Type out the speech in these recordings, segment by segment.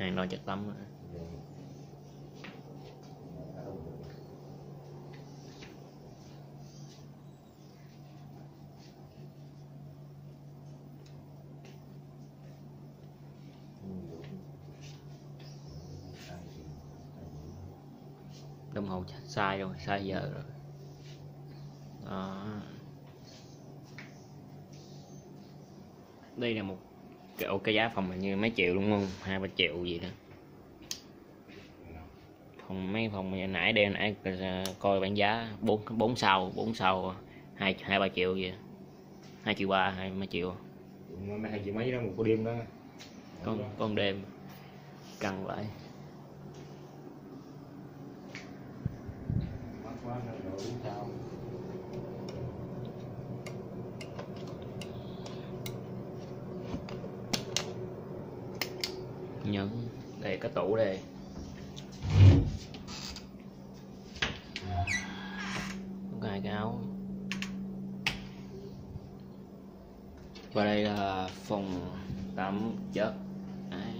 hàng đo chất tắm đồng hồ sai rồi, sai giờ rồi đó. đây là một kiểu cái giá phòng hình như mấy triệu đúng không? Hai ba triệu gì đó. Phòng mấy phòng nãy đây nãy coi bán giá bốn bốn sao bốn sao hai hai ba triệu gì hai triệu ba hai mấy triệu. Mấy hai triệu mấy đó một đêm đó. Con con đêm. Căng vậy. Mắc quá nhấn đây cái tủ đây. Hai cái áo. Và đây là phòng tắm chất. Đấy.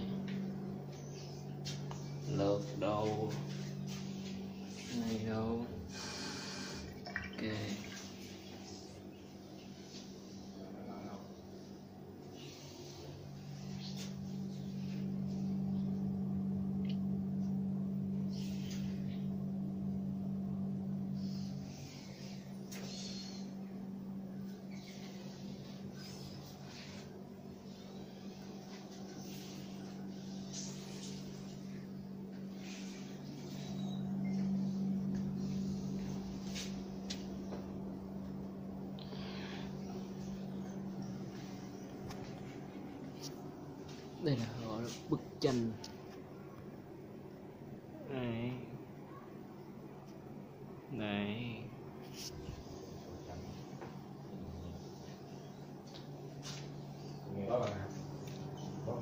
lượt đâu? Này đâu ok đây là gọi là bức tranh. Này. Này. Đó là có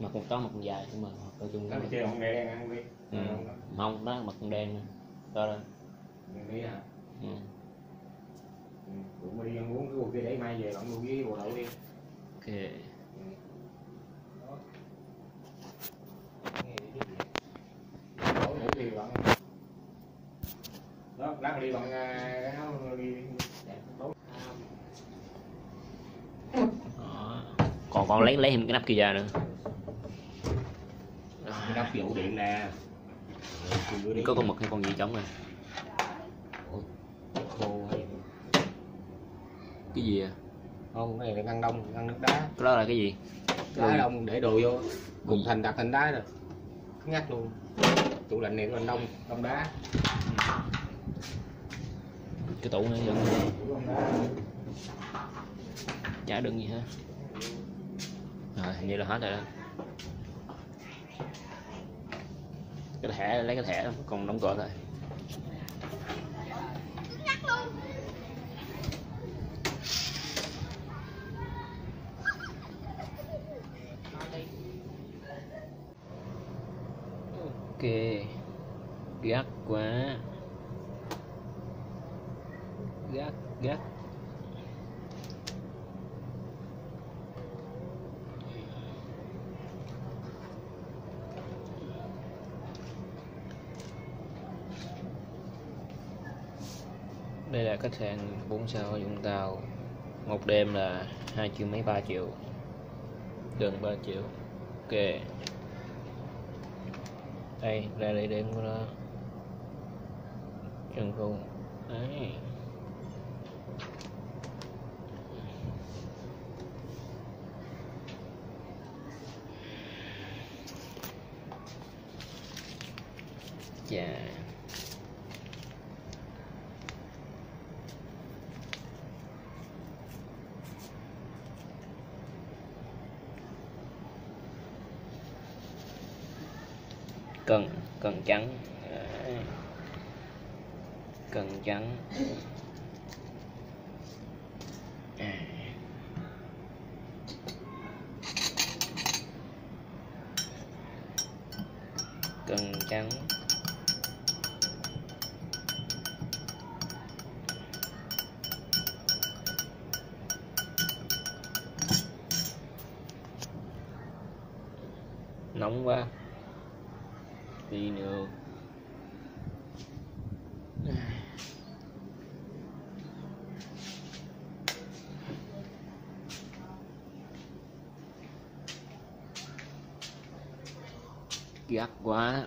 mặt con to mặt con dài nhưng mà nói chung chơi không nghe đen ăn đi. Ừ. không đó mặt con đen to lên nghĩ à ừ. cũng đi ăn uống cái bộ kia để mai về bạn mua với bộ đậu đi. Ok bạn đó lát đi bằng cái áo đi còn con lấy lấy thêm cái nắp kia ra nữa. Cái nắp kiểu điện nè. Có con mực hay con gì trống rồi? Hay cái gì à? Không cái này là ngăn đông ngăn nước đá. Cái đó là cái gì? Đá đông để đồ vô. Cùng thành đặt thành đá rồi. Ngắt luôn tủ lạnh này còn đông đông đá. Cái tủ này vẫn chả đựng gì hết. Rồi hình như là hết rồi đó. Cái thẻ lấy cái thẻ còn đóng cửa thôi ok gắt quá. Gắt gắt đây là khách sạn 4 sao ở Vũng Tàu. Một đêm là hai triệu mấy ba triệu. Gần 3 triệu. Ok đây ra đây đêm ờ, của nó chân khung đấy. Chà. Cần cần trắng cần trắng À. cần trắng nóng quá tí nữa. Gắt quá.